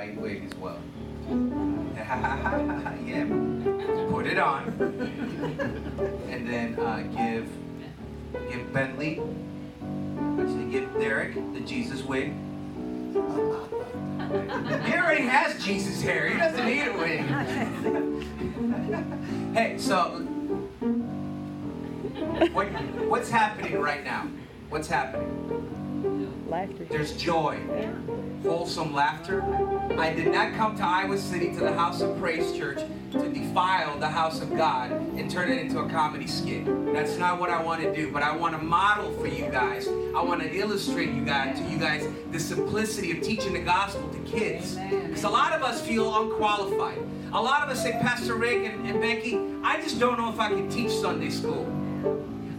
white wig as well. yeah, put it on, and then uh, give give Bentley, actually give Derek the Jesus wig. He already has Jesus hair. He doesn't need a wig. hey, so what, what's happening right now? What's happening? Laughter. There's joy, wholesome laughter. I did not come to Iowa City to the House of Praise Church to defile the house of God and turn it into a comedy skit. That's not what I want to do, but I want to model for you guys. I want to illustrate you guys to you guys the simplicity of teaching the gospel to kids. Because a lot of us feel unqualified. A lot of us say, Pastor Rick and, and Becky, I just don't know if I can teach Sunday school.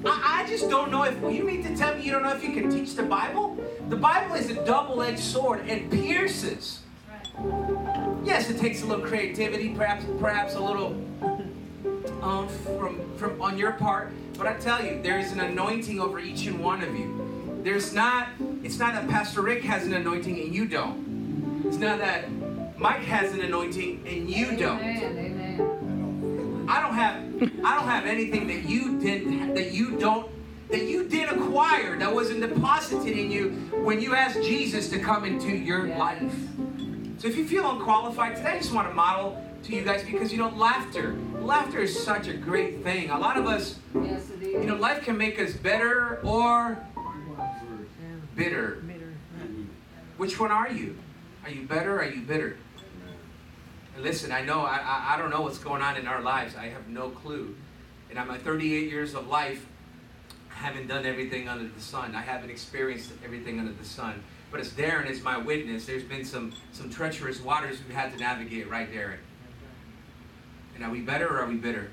I, I just don't know if you mean to tell me you don't know if you can teach the Bible? The Bible is a double-edged sword and pierces. Yes, it takes a little creativity, perhaps perhaps a little um, from from on your part. But I tell you, there is an anointing over each and one of you. There's not. It's not that Pastor Rick has an anointing and you don't. It's not that Mike has an anointing and you don't. Amen, amen. I don't have I don't have anything that you didn't that you don't that you did acquire that wasn't deposited in you when you asked Jesus to come into your Yes. life. So if you feel unqualified today, I just want to model to you guys because you know laughter. Laughter is such a great thing. A lot of us, Yes, it is. you know, life can make us better or bitter. Which one are you? Are you better? Or are you bitter? And listen, I know I, I I don't know what's going on in our lives. I have no clue. And I'm at 38 years of life. Haven't done everything under the sun. I haven't experienced everything under the sun. But as Darren is my witness, there's been some some treacherous waters we've had to navigate, right, Darren? And are we better or are we bitter?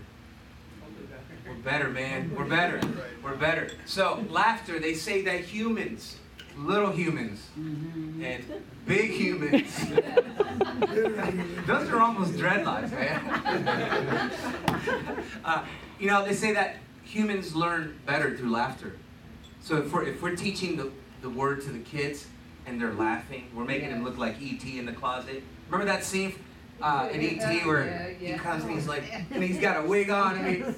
We're better, man. We're better. We're better. So, laughter, they say that humans, little humans, and big humans, those are almost dreadlocks, man. uh, you know, they say that humans learn better through laughter. So, if we're, if we're teaching the, the word to the kids and they're laughing, we're making them look like E.T. in the closet. Remember that scene uh, in E.T. where Yeah, he comes and he's like, and he's got a wig on. I mean,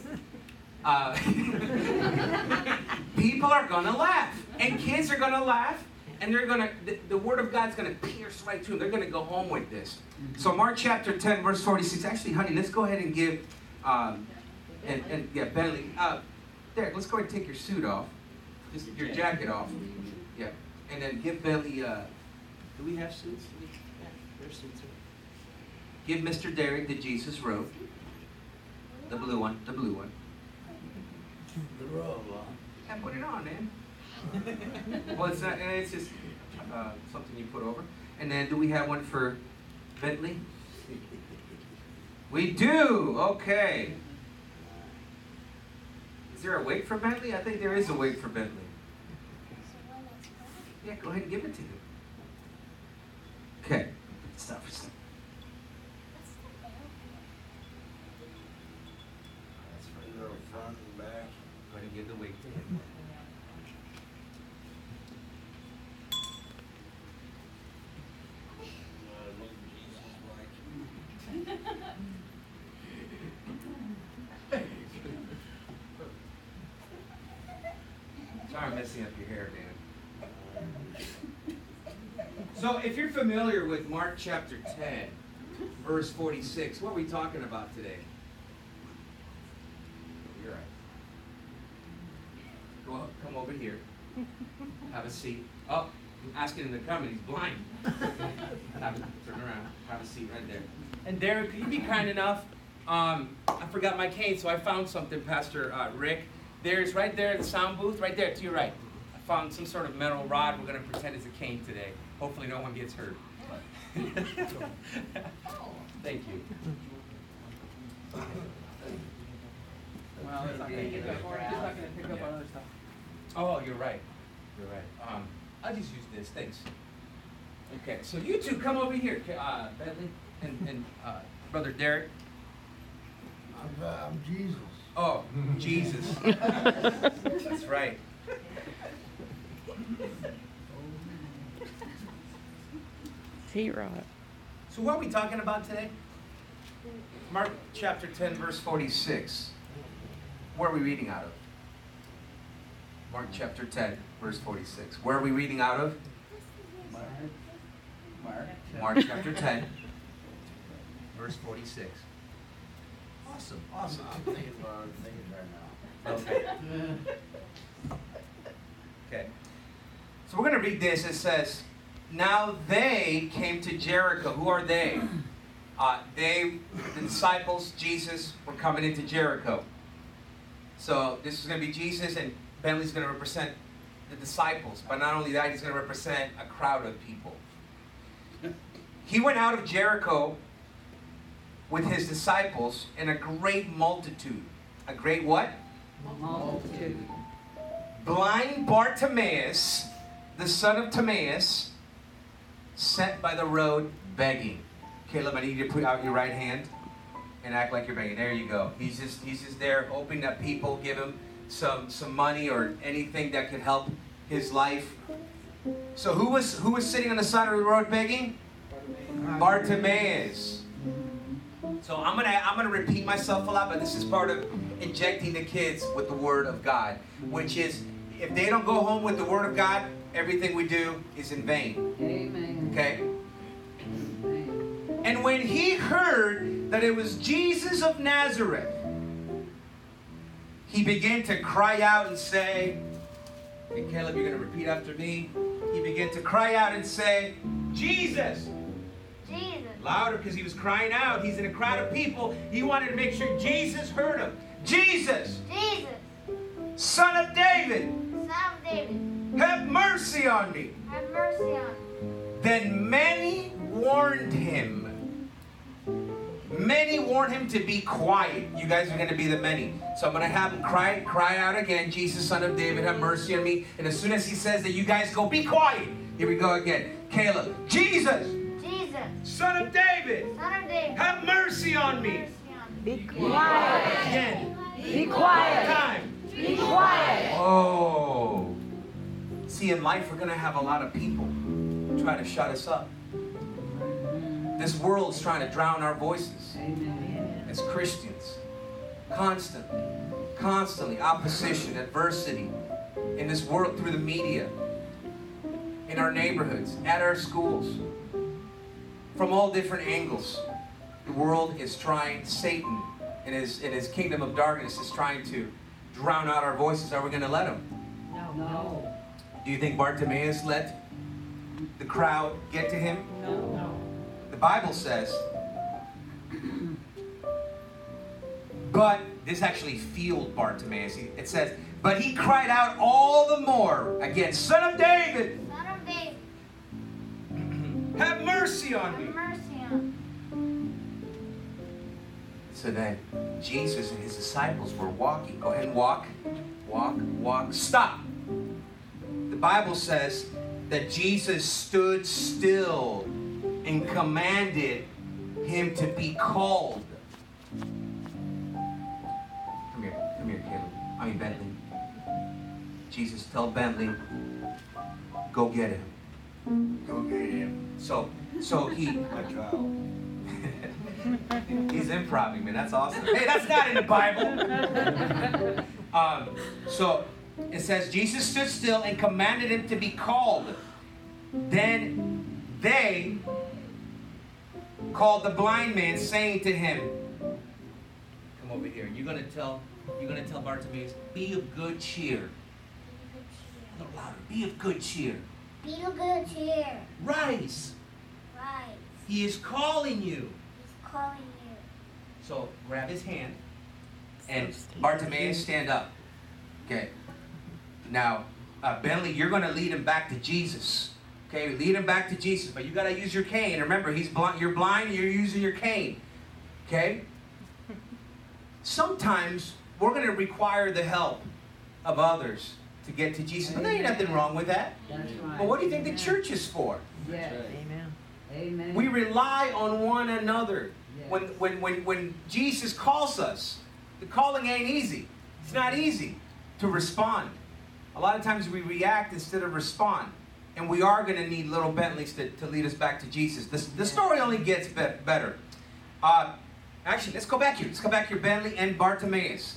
uh, people are gonna laugh, and kids are gonna laugh, and they're gonna. The, the word of God's gonna pierce right to them. They're gonna go home with this. So Mark chapter ten, verse forty-six. Actually, honey, let's go ahead and give, um, and and yeah, Bentley. Uh, Derek, let's go ahead and take your suit off, just your jacket off. Yeah, and then give Bentley. Uh, do we have suits? Yeah, there's suits. Give Mr. Derek the Jesus robe. The blue one, the blue one. The robe. Yeah, put it on, man. well, it's not. eh, It's just uh, something you put over. And then, do we have one for Bentley? We do. Okay. Is there a wait for Bentley? I think there is a wait for Bentley. Yeah, go ahead and give it to him. Okay. Stop for a second. That's for the front and back. Go ahead and give the wig to him. Sorry I'm messing up your hair, Dan. So, if you're familiar with Mark chapter 10, verse 46, what are we talking about today? You're right. Go up, come over here. Have a seat. Oh, I'm asking him to come and he's blind. Have a, turn around. Have a seat right there. And Derek, could you be kind enough? Um, I forgot my cane, so I found something, Pastor uh, Rick. There's right there the sound booth, right there to your right. I found some sort of metal rod. We're going to pretend it's a cane today. Hopefully, no one gets hurt. Thank you. Well, it's not gonna pick up, it's not gonna pick up on other stuff. Oh, you're right. You're right. Um, I'll just use this. Thanks. Okay, so you two come over here, uh, Bentley and, and uh, Brother Derek. I'm, uh, I'm Jesus. Oh, Jesus. That's right. Heat rod. So, what are we talking about today? Mark chapter 10, verse 46. Where are we reading out of? Mark chapter 10, verse 46. Where are we reading out of? Mark. Mark. Mark chapter 10, verse 46. Awesome, awesome. I'm thinking about things right now. Okay. Okay. So we're going to read this. It says, Now they came to Jericho. Who are they? Uh, they, the disciples, Jesus, were coming into Jericho. So this is going to be Jesus, and Bentley's going to represent the disciples. But not only that, he's going to represent a crowd of people. He went out of Jericho with his disciples and a great multitude. A great what? Multitude. blind Bartimaeus, the son of Timaeus, sat by the road begging. Caleb, I need you to put out your right hand and act like you're begging. There you go. He's just he's just there hoping that people give him some some money or anything that could help his life. So who was who was sitting on the side of the road begging? Bartimaeus. So I'm gonna I'm gonna repeat myself a lot, but this is part of injecting the kids with the Word of God, which is if they don't go home with the Word of God, everything we do is in vain. Amen. Okay? And when he heard that it was Jesus of Nazareth, he began to cry out and say, and Caleb, you're gonna repeat after me. He began to cry out and say, Jesus! Louder because he was crying out. He's in a crowd of people. He wanted to make sure Jesus heard him. Jesus, Jesus. son of David, Son of David. have mercy on me. Have mercy on me. Then many warned him. Many warned him to be quiet. You guys are going to be the many. So I'm going to have him cry, cry out again. Jesus, son of David, have mercy on me. And as soon as he says that, you guys go, be quiet. Here we go again. Caleb, Jesus. Son of David, Son of David. have mercy on me. Mercy on me. Be quiet. Again. Be quiet. Time. Be quiet. Oh. See, in life, we're going to have a lot of people try to shut us up. This world's trying to drown our voices Amen. as Christians. Constantly, constantly, opposition, adversity in this world through the media, in our neighborhoods, at our schools, from all different angles. The world is trying, Satan in his, in his kingdom of darkness is trying to drown out our voices. Are we going to let him? No. No. Do you think Bartimaeus let the crowd get to him? No. No. The Bible says, but this actually fueled Bartimaeus. It says, but he cried out all the more again, Son of David, Son of David. Mercy on me. mercy on. So then Jesus and his disciples were walking. Go ahead and walk, walk, walk, stop. The Bible says that Jesus stood still and commanded him to be called. Come here, come here, Caleb. I mean, Bentley. Jesus, tell Bentley, go get him. Go get him. So, so he. My child. He's improvising, man. That's awesome. Hey, that's not in the Bible. um, so it says Jesus stood still and commanded him to be called. Then they called the blind man, saying to him, "Come over here. You're gonna tell. You're gonna tell Bartimaeus, be of good cheer. A little louder. Be of good cheer. Be of good cheer. Rise. Rise. He is calling you." He's calling you. So grab his hand and Bartimaeus, stand up. Okay. Now, uh, Bentley, you're going to lead him back to Jesus. Okay, lead him back to Jesus, but you got to use your cane. Remember, he's blind. You're blind. You're using your cane. Okay. Sometimes we're going to require the help of others to get to Jesus. And there ain't nothing wrong with that. That's right. But what do you think the church is for? Yes. Amen. Amen. We rely on one another. Yes. When, when, when, when Jesus calls us, the calling ain't easy. It's not easy to respond. A lot of times we react instead of respond. and we are going to need little Bentleys to, to lead us back to Jesus. This, the story only gets be- better. Uh, actually, let's go back here. Let's go back here, Bentley and Bartimaeus.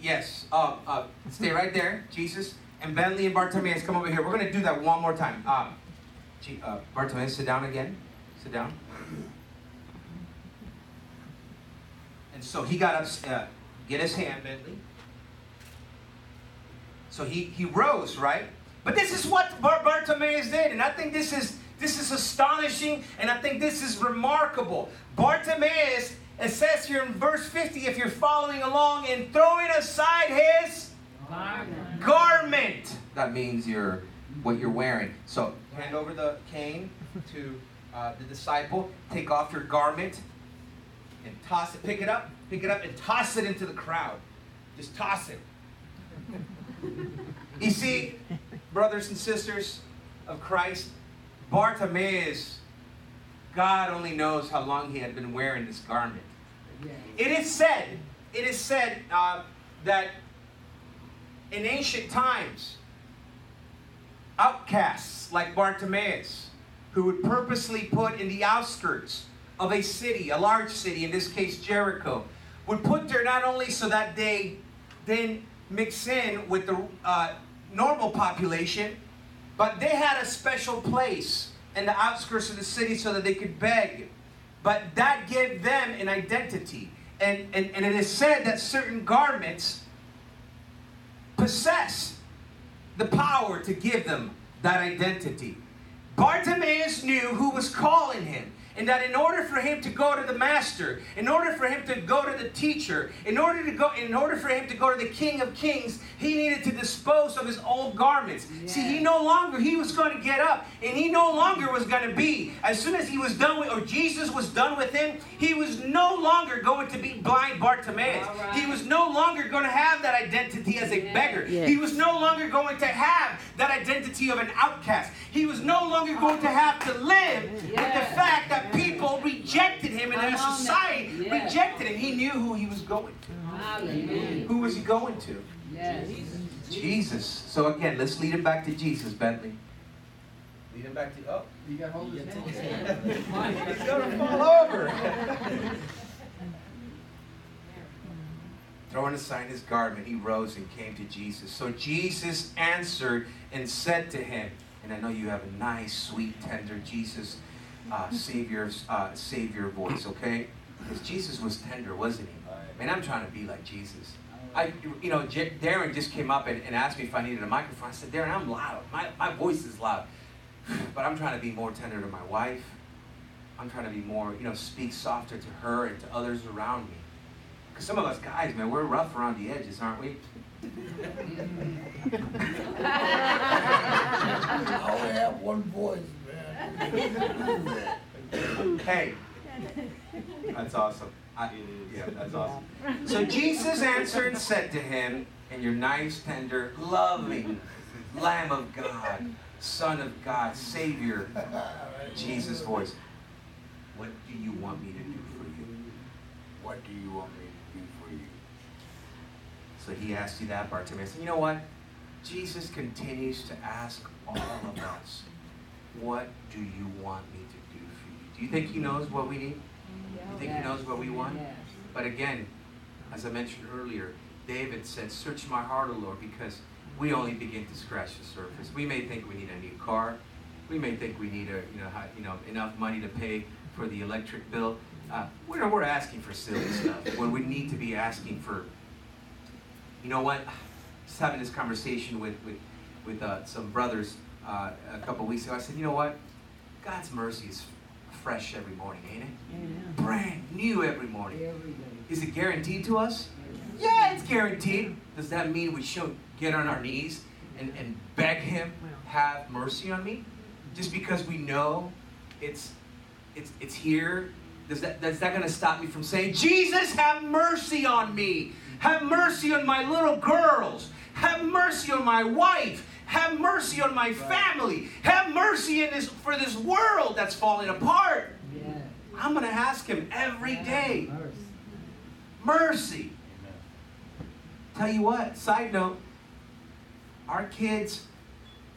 Yes. Uh, uh, stay right there, Jesus. And Bentley and Bartimaeus, come over here. We're going to do that one more time. Um, uh, Bartimaeus, sit down again. Sit down. And so he got up, uh, get his hand, Bentley. So he, he rose, right? But this is what Bar- Bartimaeus did, and I think this is this is astonishing, and I think this is remarkable. Bartimaeus, it says here in verse 50, if you're following along, and throwing aside his Garment. garment. That means your what you're wearing. So hand over the cane to uh, the disciple. Take off your garment and toss it. Pick it up. Pick it up and toss it into the crowd. Just toss it. You see, brothers and sisters of Christ, Bartimaeus, God only knows how long he had been wearing this garment. It is said, it is said uh, that in ancient times, outcasts like Bartimaeus, who would purposely put in the outskirts of a city, a large city, in this case Jericho, would put there not only so that they then mix in with the uh, normal population, but they had a special place in the outskirts of the city so that they could beg. But that gave them an identity. And, and, and it is said that certain garments possess the power to give them that identity. Bartimaeus knew who was calling him. And that in order for him to go to the master, in order for him to go to the teacher, in order to go, in order for him to go to the King of Kings, he needed to dispose of his old garments. See, he no longer he was going to get up, and he no longer was going to be. As soon as he was done with, or Jesus was done with him, he was no longer going to be blind Bartimaeus. All right. He was no longer going to have that identity as a Yeah. beggar. Yes. He was no longer going to have that identity of an outcast. He was no longer going to have to live with the fact that people rejected him and Come their society Yeah. rejected him. He knew who he was going to. Hallelujah. Who was he going to? Yes. Jesus. So again, let's lead him back to Jesus, Bentley. Lead him back to oh, You got hold of his hand. he's gonna fall over. Throwing aside his garment, he rose and came to Jesus. So Jesus answered and said to him, and I know you have a nice, sweet, tender Jesus, uh, Savior's uh, Savior voice, okay? Because Jesus was tender, wasn't he? Man, I'm trying to be like Jesus. I, you know, J- Darren just came up and, and asked me if I needed a microphone. I said, Darren, I'm loud. My, my voice is loud. But I'm trying to be more tender to my wife. I'm trying to be more, you know, speak softer to her and to others around me. Because some of us guys, man, we're rough around the edges, aren't we? I only have one voice, man. Hey, that's awesome. I, yeah, that's awesome. So Jesus answered and said to him, and your nice, tender, loving Lamb of God, Son of God, Savior, Jesus' voice, what do you want me to do for you? What do you want me to do for you? So he asked you that, Bartimaeus. And you know what? Jesus continues to ask all of us, what do you want me to do for you? Do you think he knows what we need? Do you think he knows what we want? But again, as I mentioned earlier, David said, Search my heart, O Lord, because we only begin to scratch the surface. We may think we need a new car. We may think we need a, you know, you know enough money to pay for the electric bill. Uh, we're, we're asking for silly stuff when we need to be asking for, you know what? Just having this conversation with, with, with uh, some brothers uh, a couple weeks ago, I said, you know what? God's mercy is fresh every morning, ain't it? Amen. Brand new every morning. Every. Is it guaranteed to us? Yeah, it's guaranteed. Does that mean we should get on our knees and, and beg Him, have mercy on me? Just because we know it's it's it's here, does that does that gonna stop me from saying, Jesus, have mercy on me? Have mercy on my little girls. Have mercy on my wife. Have mercy on my family. Have mercy in this for this world that's falling apart. Yes. I'm gonna ask Him every day Mercy. mercy. Tell you what, side note, our kids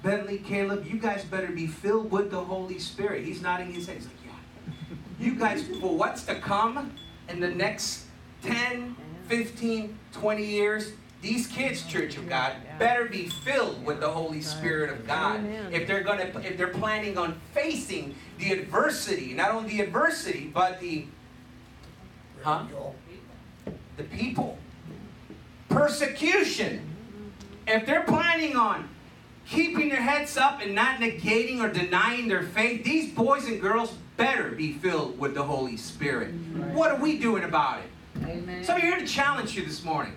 Bentley, Caleb, you guys better be filled with the Holy Spirit. He's nodding his head. He's like, yeah. You guys, for what's to come in the next 10, 15, 20 years, these kids, Church of God, better be filled with the Holy Spirit of God. If they're gonna, if they're planning on facing the adversity, not only the adversity, but the Huh? The people. Persecution. If they're planning on keeping their heads up and not negating or denying their faith, these boys and girls better be filled with the Holy Spirit. What are we doing about it? Amen. So I'm here to challenge you this morning.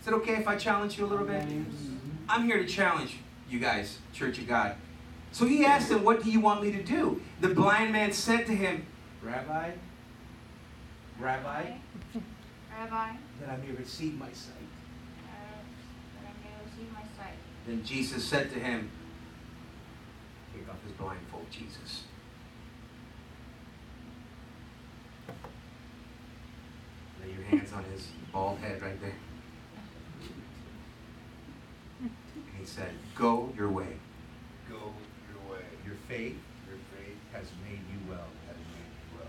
Is it okay if I challenge you a little bit? I'm here to challenge you guys, Church of God. So he asked him, What do you want me to do? The blind man said to him, Rabbi, Rabbi, Rabbi, that I may receive my sight. uh, that I may receive my sight. Then Jesus said to him, Take off his blindfold, Jesus. Lay your hands on his bald head right there. And he said, Go your way. Go your way. Your faith Your faith has made you well. has made you well.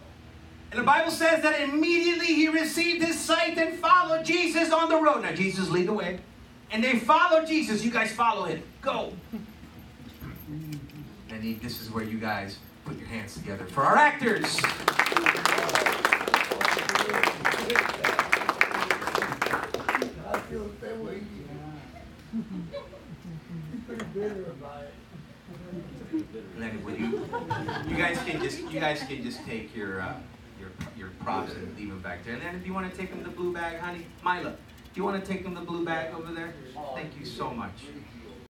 And the Bible says that immediately he received his sight and followed Jesus on the road. Now, Jesus lead the way. And they followed Jesus. You guys follow him. Go. And he, this is where you guys put your hands together for our actors. Same way? You guys can just you guys can just take your uh, your your props and leave them back there. And then if you want to take them the blue bag, honey, Mila, do you want to take them the blue bag over there? Thank you so much.